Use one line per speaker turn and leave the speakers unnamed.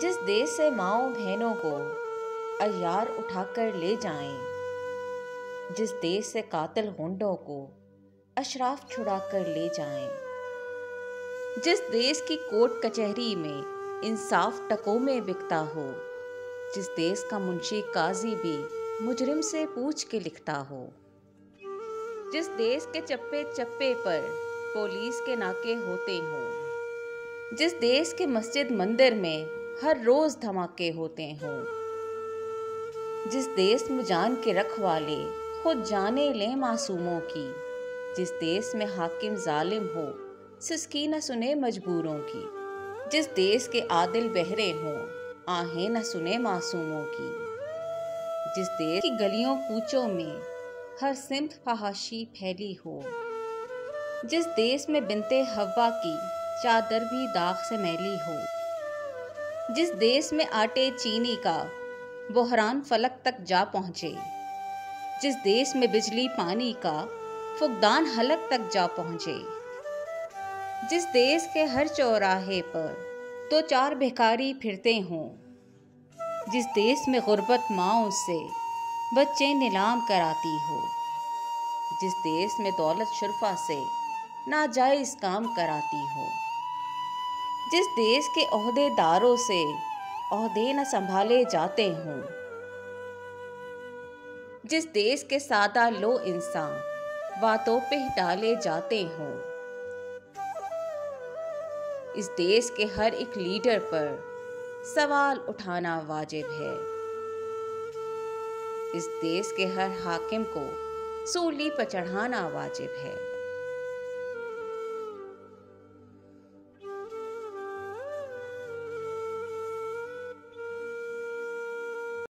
जिस देश से माओ बहनों को अयार उठाकर ले जाएँ, जिस देश से कातिल गुंडों को अशराफ छुड़ाकर ले जाएँ, जिस देश की कोर्ट कचहरी में इंसाफ टकों में बिकता हो जिस देश का मुंशी काजी भी मुजरिम से पूछ के लिखता हो जिस देश के चप्पे चप्पे पर पुलिस के नाके होते हों जिस देश के मस्जिद मंदिर में हर रोज धमाके होते हों। जिस देश में जान के रखवाले खुद जाने लें मासूमों की। जिस देश में हाकिम जालिम हो, सिसकी न सुने मजबूरों की। जिस देश के आदिल बहरे हों, आहें न सुने मासूमों की। जिस देश की गलियों कूचों में, हर सिमत फहाशी फैली हो। जिस देश में बिनते हवा की, चादर भी दाग से मैली हो। जिस देश में आटे चीनी का बहरान फलक तक जा पहुँचे, जिस देश में बिजली पानी का फुकदान हलक तक जा पहुँचे, जिस देश के हर चौराहे पर दो चार भिखारी फिरते हों, जिस देश में गुर्बत माओ से बच्चे नीलाम कराती हो, जिस देश में दौलत शुरफा से नाजायज काम कराती हो। जिस देश के अहदेदारों से अहदे न संभाले जाते हों। जिस देश के सादा लो इंसान बातों पे डाले जाते हों। इस देश के हर एक लीडर पर सवाल उठाना वाजिब है। इस देश के हर हाकिम को सूली पर चढ़ाना वाजिब है।